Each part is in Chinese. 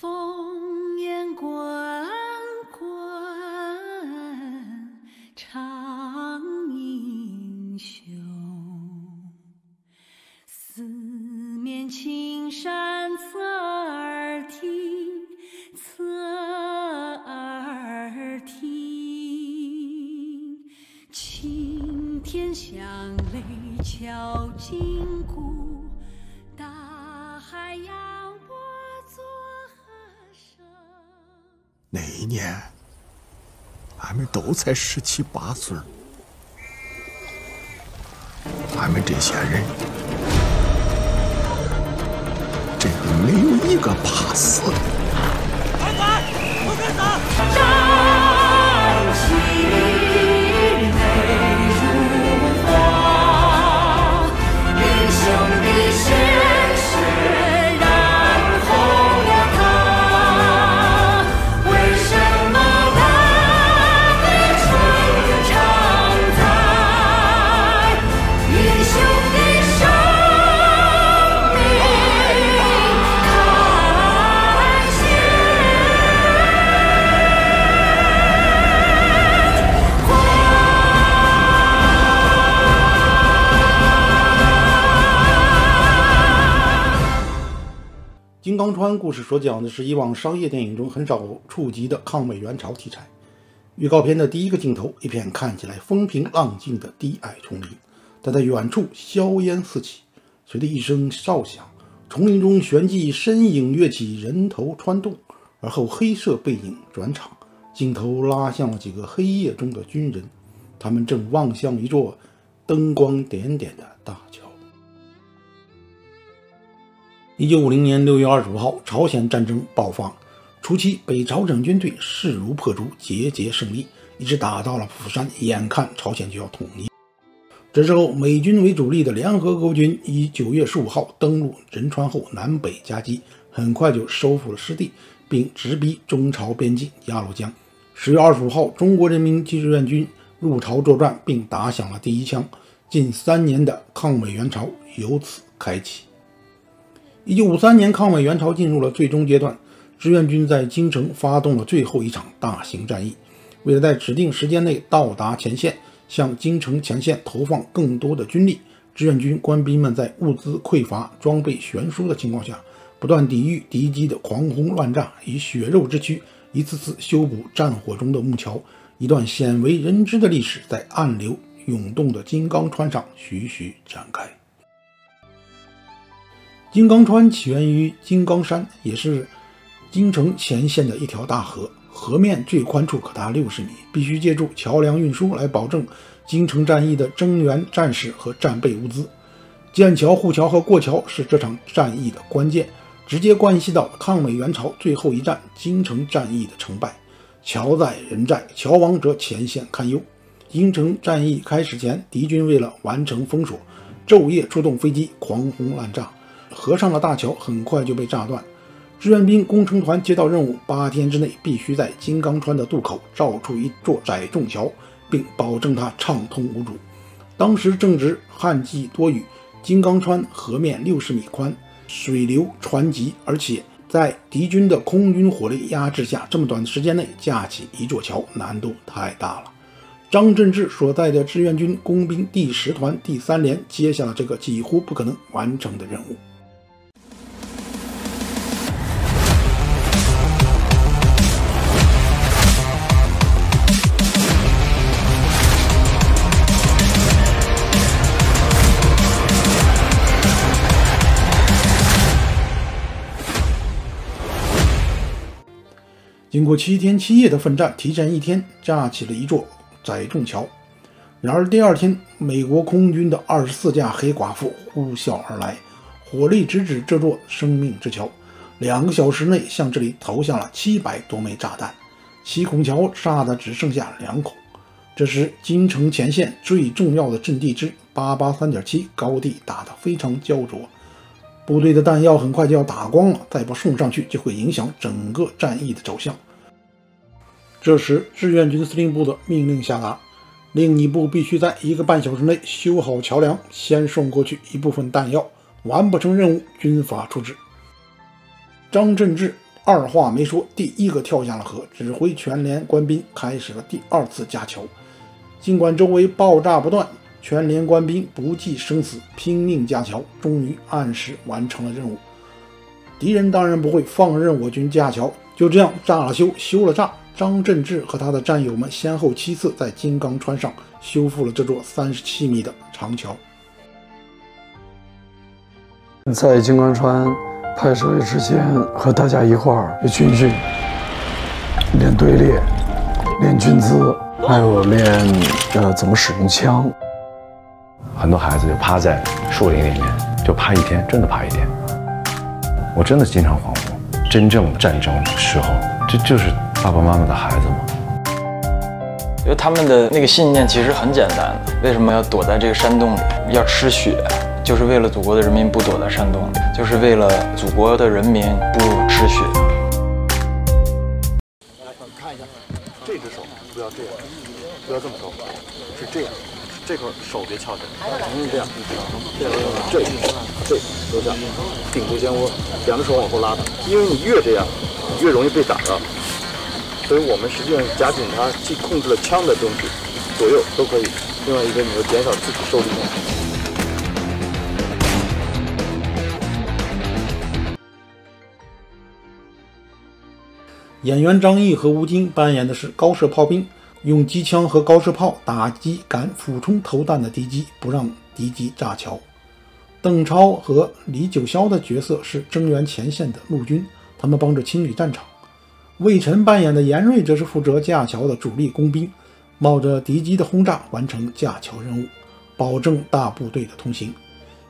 烽烟滚那一年，俺们都才十七八岁俺们这些人，真的没有一个怕死的。站起！来金刚川故事所讲的是以往商业电影中很少触及的抗美援朝题材。预告片的第一个镜头，一片看起来风平浪静的低矮丛林，但在远处硝烟四起。随着一声哨响，丛林中旋即身影跃起，人头穿动，而后黑色背影转场，镜头拉向了几个黑夜中的军人，他们正望向一座灯光点点的大桥。一九五零年六月二十五号，朝鲜战争爆发。初期，北朝鲜军队势如破竹，节节胜利，一直打到了釜山，眼看朝鲜就要统一。这时候，美军为主力的联合国军于九月十五号登陆仁川后南北夹击，很快就收复了失地，并直逼中朝边境鸭绿江。十月二十五号，中国人民志愿军入朝作战，并打响了第一枪，近三年的抗美援朝由此开启。一九五三年，抗美援朝进入了最终阶段，志愿军在京城发动了最后一场大型战役。为了在指定时间内到达前线，向京城前线投放更多的军力，志愿军官兵们在物资匮乏、装备悬殊的情况下，不断抵御敌机的狂轰乱炸，以血肉之躯一次次修补战火中的木桥。一段鲜为人知的历史在暗流涌动的金刚川上徐徐展开。金刚川起源于金刚山，也是京城前线的一条大河，河面最宽处可达六十米，必须借助桥梁运输来保证京城战役的增援战士和战备物资。建桥、护桥和过桥是这场战役的关键，直接关系到抗美援朝最后一战京城战役的成败。桥在人在，桥亡则前线堪忧。京城战役开始前，敌军为了完成封锁，昼夜出动飞机狂轰滥炸。河上的大桥很快就被炸断。志愿兵工程团接到任务，八天之内必须在金刚川的渡口造出一座载重桥，并保证它畅通无阻。当时正值旱季多雨，金刚川河面六十米宽，水流湍急，而且在敌军的空军火力压制下，这么短的时间内架起一座桥，难度太大了。张振志所在的志愿军工兵第十团第三连接下了这个几乎不可能完成的任务。经过七天七夜的奋战，提前一天架起了一座载重桥。然而第二天，美国空军的二十四架黑寡妇呼啸而来，火力直指这座生命之桥。两个小时内，向这里投下了七百多枚炸弹，七孔桥炸的只剩下两孔。这时，京城前线最重要的阵地之八八三点七高地打得非常焦灼，部队的弹药很快就要打光了，再不送上去就会影响整个战役的走向。这时，志愿军司令部的命令下达，另一部必须在一个半小时内修好桥梁，先送过去一部分弹药，完不成任务，军法处置。张振志二话没说，第一个跳下了河，指挥全连官兵开始了第二次架桥。尽管周围爆炸不断，全连官兵不计生死，拼命架桥，终于按时完成了任务。敌人当然不会放任我军架桥，就这样炸了修，修了炸。张振志和他的战友们先后七次在金刚川上修复了这座三十七米的长桥。在金刚川拍摄之前，和大家一块儿军训、练队列、练军姿，还有练呃怎么使用枪。很多孩子就趴在树林里面，就趴一天，真的趴一天。我真的经常恍惚，真正战争的时候，这就是爸爸妈妈的孩子吗？因为他们的那个信念其实很简单，为什么要躲在这个山洞里，要吃雪？就是为了祖国的人民不躲在山洞里，就是为了祖国的人民不吃血。看一下，这只手不要这样，不要这么高，是这样，这块手别翘起来，嗯，这样，这样，这样，这都这样，顶住肩窝，两只手往后拉，因为你越这样，越容易被打到，所以我们实际上夹紧它，既控制了枪的东西，左右都可以。另外一个，你要减少自己受力量。演员张译和吴京扮演的是高射炮兵，用机枪和高射炮打击敢俯冲投弹的敌机，不让敌机炸桥。邓超和李九霄的角色是增援前线的陆军，他们帮着清理战场。魏晨扮演的严瑞则是负责架桥的主力工兵，冒着敌机的轰炸完成架桥任务，保证大部队的通行。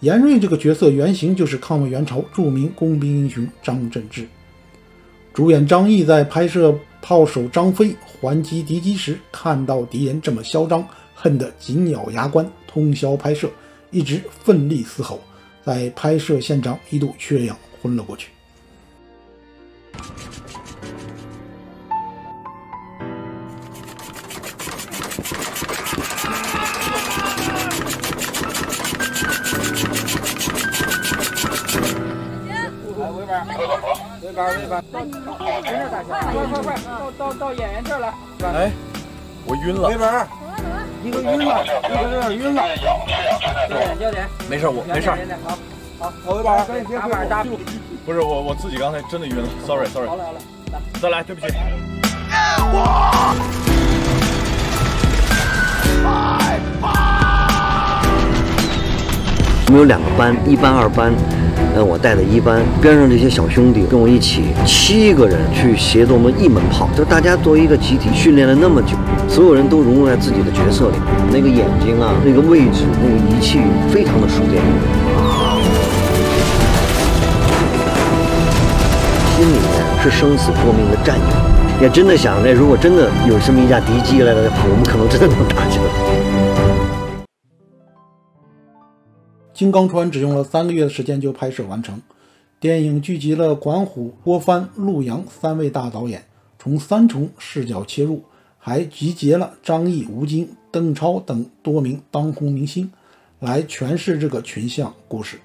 严瑞这个角色原型就是抗美援朝著名工兵英雄张振志。主演张译在拍摄炮手张飞还击敌机时，看到敌人这么嚣张，恨得紧咬牙关，通宵拍摄，一直奋力嘶吼，在拍摄现场一度缺氧昏了过去。尾巴尾巴，到到这大小，快快快，到到到演员这儿来。哎，我晕了。尾巴，一个晕了，一个有点晕了。焦点焦点，没事，我没事。好，好，好尾巴，打板打。不是我我自己刚才真的晕了，sorry sorry。好了好了，再来，对不起。我我们有两个班，一班、二班。呃，我带的一班边上这些小兄弟跟我一起，七个人去协作我们一门炮，就大家作为一个集体训练了那么久，所有人都融入在自己的角色里，那个眼睛啊，那个位置，那个仪器非常的熟练，心里面是生死搏命的战友，也真的想着，如果真的有这么一架敌机来了的话，我们可能真的能打起来。金刚川只用了三个月的时间就拍摄完成。电影聚集了管虎、郭帆、陆阳三位大导演，从三重视角切入，还集结了张译、吴京、邓超等多名当红明星来诠释这个群像故事。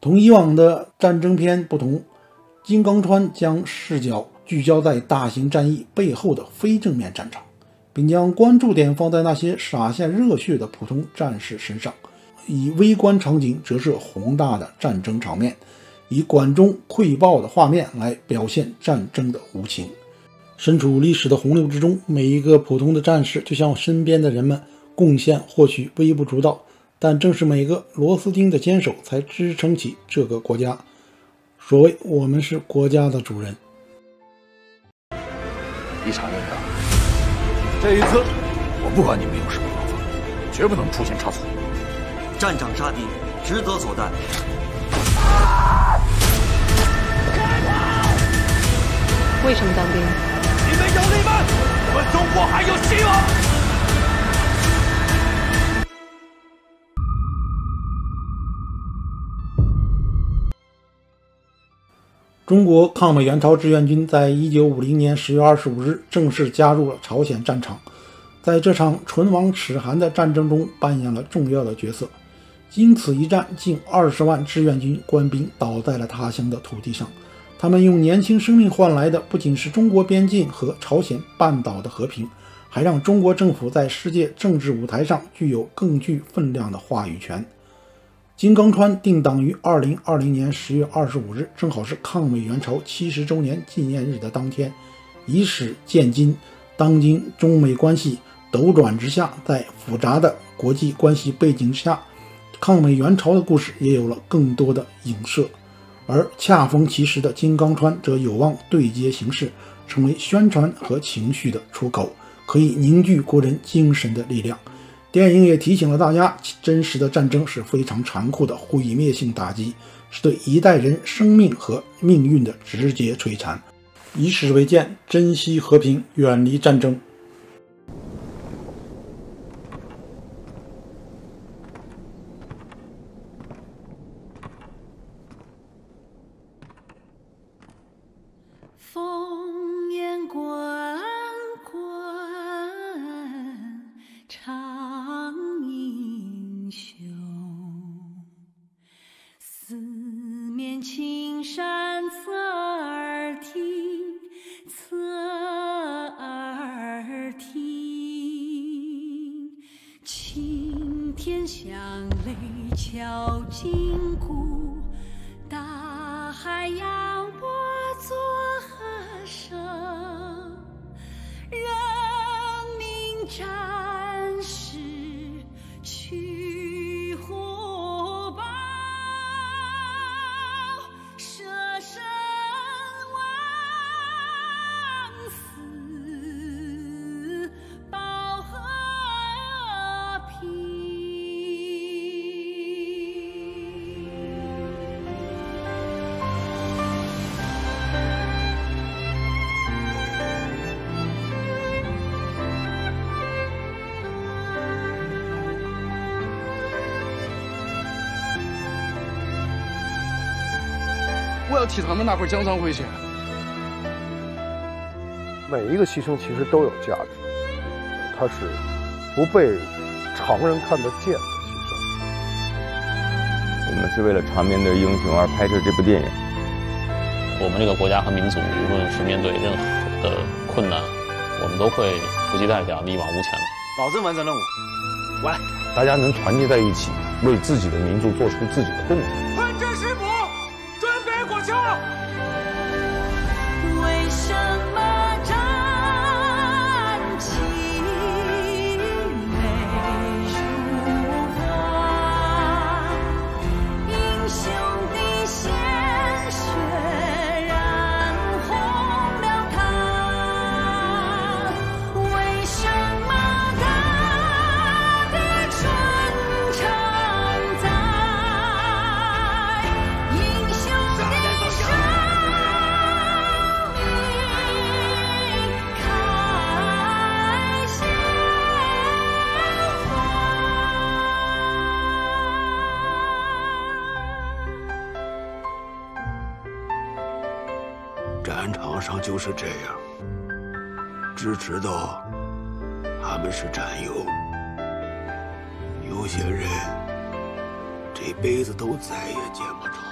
同以往的战争片不同，金刚川将视角聚焦在大型战役背后的非正面战场，并将关注点放在那些洒下热血的普通战士身上。以微观场景折射宏大的战争场面，以管中窥豹的画面来表现战争的无情。身处历史的洪流之中，每一个普通的战士就像身边的人们，贡献或许微不足道，但正是每个螺丝钉的坚守，才支撑起这个国家。所谓我们是国家的主人。一场又一场，这一次我不管你们用什么方法，绝不能出现差错。战场杀敌，职责所在。为什么当兵？你们有你们，我们中国还有希望。中国抗美援朝志愿军在一九五零年十月二十五日正式加入了朝鲜战场，在这场唇亡齿寒的战争中扮演了重要的角色。经此一战，近二十万志愿军官兵倒在了他乡的土地上，他们用年轻生命换来的不仅是中国边境和朝鲜半岛的和平，还让中国政府在世界政治舞台上具有更具分量的话语权。金刚川定档于二零二零年十月二十五日，正好是抗美援朝七十周年纪念日的当天，以史鉴今。当今中美关系斗转直下，在复杂的国际关系背景之下，抗美援朝的故事也有了更多的影射。而恰逢其时的金刚川则有望对接形势，成为宣传和情绪的出口，可以凝聚国人精神的力量。电影也提醒了大家，真实的战争是非常残酷的毁灭性打击，是对一代人生命和命运的直接摧残。以史为鉴，珍惜和平，远离战争。青天响雷敲金鼓，大海扬要替他们那块奖章回去。每一个牺牲其实都有价值，它是不被常人看得见的牺牲。我们是为了长眠的英雄而拍摄这部电影。我们这个国家和民族，无论是面对任何的困难，我们都会不计代价的一往无前。保证完成任务。喂，大家能团结在一起，为自己的民族做出自己的贡献。就是这样，只知道他们是战友，有些人这辈子都再也见不着。